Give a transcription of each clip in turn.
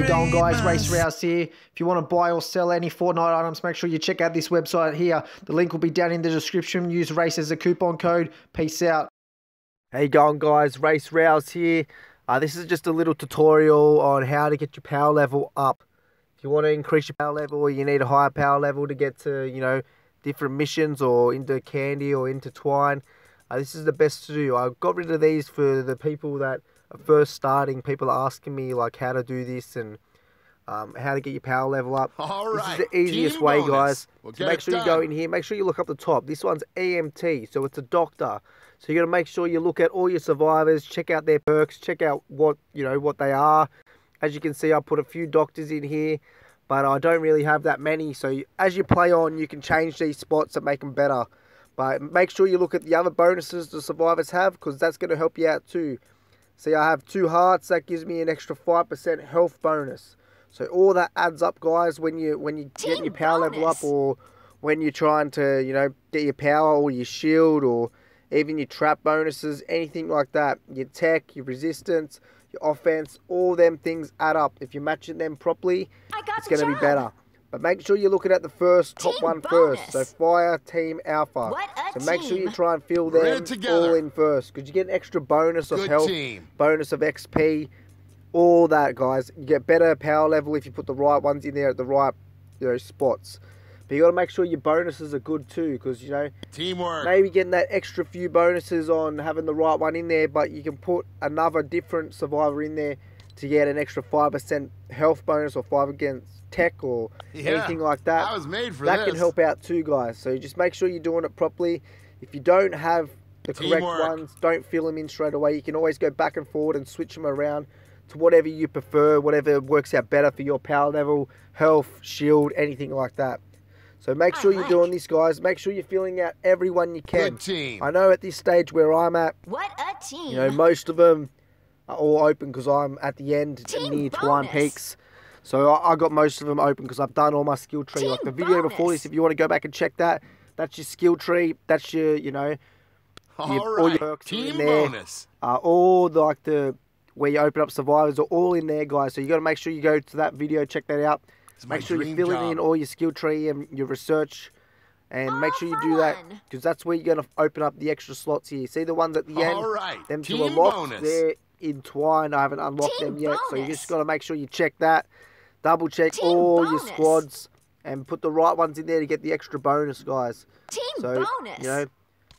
How you going guys? Race Rals here. If you want to buy or sell any Fortnite items, make sure you check out this website here. The link will be down in the description. Use RACE as a coupon code. Peace out. How you going guys? Race Rals here. Uh, this is just a little tutorial on how to get your power level up. If you want to increase your power level or you need a higher power level to get to, you know, different missions or into Canny or into twine, uh, this is the best to do. I got rid of these for the people that first starting, people are asking me like how to do this and um, how to get your power level up. All this right. is the easiest Team way, bonus. guys. We'll so make sure you go in here. Make sure you look up the top. This one's EMT, so it's a doctor. So you got to make sure you look at all your survivors, check out their perks, check out what you know what they are. As you can see, I put a few doctors in here, but I don't really have that many. So you- as you play on, you can change these spots and make them better. But make sure you look at the other bonuses the survivors have, because that's going to help you out too. See, I have two hearts. That gives me an extra five percent health bonus. So all that adds up, guys. When you when you get your power level up, or when you're trying to you know get your power or your shield, or even your trap bonuses, anything like that. Your tech, your resistance, your offense, all them things add up. If you're matching them properly, it's going to be better. But make sure you're looking at the first top Team one first. So fire team alpha. What so make sure you try and fill them all in first, because you get an extra bonus of Good health, team. bonus of XP, all that, guys. You get better power level if you put the right ones in there at the right, you know, spots. But you got to make sure your bonuses are good too, because you know Teamwork. maybe getting that extra few bonuses on having the right one in there, but you can put another different survivor in there to get an extra five percent health bonus or five against tech or Yeah, anything like that. I was made for that this. can help out too, guys. So just make sure you're doing it properly. If you don't have the correct ones, don't fill them in straight away. You can always go back and forward and switch them around to whatever you prefer, whatever works out better for your power level, health, shield, anything like that. So make sure you're doing this, guys. Make sure you're filling out everyone you can. Good team. I know at this stage where I'm at, What a team. you know, most of them are all open because I'm at the end Team near Twine. Peaks. So I, I got most of them open because I've done all my skill tree. like the Team video before this, if you want to go back and check that, that's your skill tree. That's your, you know, All your- all right. your perks are in Team there. bonus. uh, all the, like the where you open up survivors are all in there, guys. So you got to make sure you go to that video, check that out. It's Make sure you're dream filling job. in all your skill tree and your research. And make sure you for do that because that's where you're going to open up the extra slots here. See the ones at the end? All right. Them two Team are locked. bonus. They're in Twine. I haven't unlocked Team them yet. So you just got to make sure you check that. Double check Team all your squads and put the right ones in there to get the extra bonus, guys. team So, bonus. you know,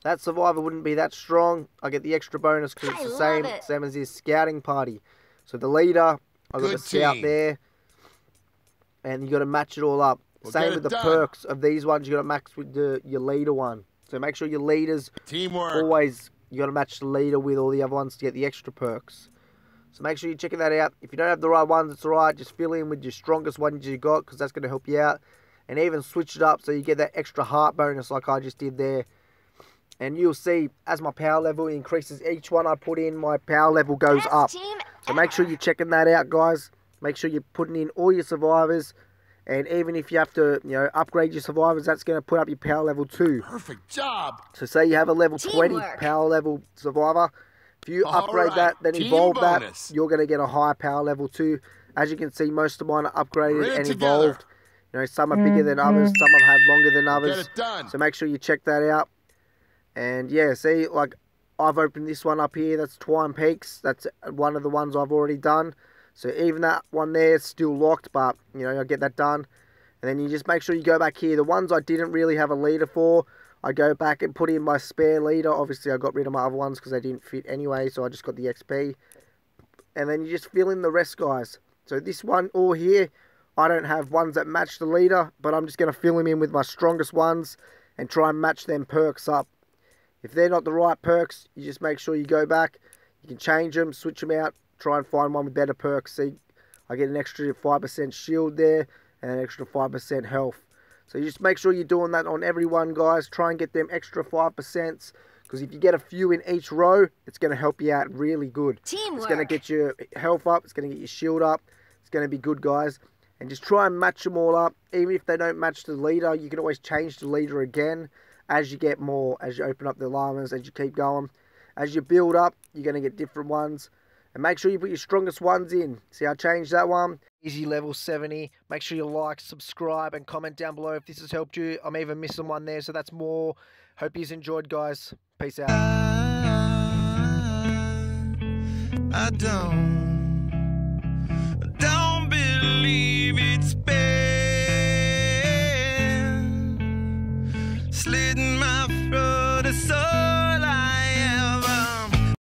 that survivor wouldn't be that strong. I get the extra bonus because it's the same, it. same as his scouting party. So the leader, I got Good the scout team. there, and you got to match it all up. We'll same with the done. perks of these ones. You got to match with the your leader one. So make sure your leaders Teamwork. always you got to match the leader with all the other ones to get the extra perks. So make sure you're checking that out. If you don't have the right ones, it's alright. Just fill in with your strongest ones you got because that's going to help you out. And even switch it up so you get that extra heart bonus like I just did there. And you'll see as my power level increases, each one I put in, my power level goes Best up. So make sure you're checking that out, guys. Make sure you're putting in all your survivors. And even if you have to, you know, upgrade your survivors, that's going to put up your power level too. Perfect job. So say you have a level 20 power level survivor. If you All upgrade right. that, then Team evolve bonus. that, you're going to get a higher power level too. As you can see, most of mine are upgraded We're in and together. evolved. You know, some are bigger than mm-hmm. others, some have had longer than Get others. it done. So make sure you check that out. And yeah, see, like I've opened this one up here. That's Twine Peaks. That's one of the ones I've already done. So even that one there is still locked, but you know I'll get that done. And then you just make sure you go back here. The ones I didn't really have a leader for, I go back and put in my spare leader. Obviously, I got rid of my other ones because they didn't fit anyway, so I just got the XP. And then you just fill in the rest, guys. So this one all here, I don't have ones that match the leader, but I'm just going to fill him in with my strongest ones and try and match them perks up. If they're not the right perks, you just make sure you go back. You can change them, switch them out, try and find one with better perks. See, I get an extra 5% shield there and an extra 5% health. So you just make sure you're doing that on everyone, guys. Try and get them extra 5%. Because if you get a few in each row, it's going to help you out really good. Teamwork. It's going to get your health up. It's going to get your shield up. It's going to be good, guys. And just try and match them all up. Even if they don't match the leader, you can always change the leader again as you get more, as you open up the llamas, as you keep going. As you build up, you're going to get different ones. And make sure you put your strongest ones in. See, I changed that one. Easy level 70. Make sure you like, subscribe, and comment down below if this has helped you. I'm even missing one there, so that's more. Hope you've enjoyed, guys. Peace out. I don't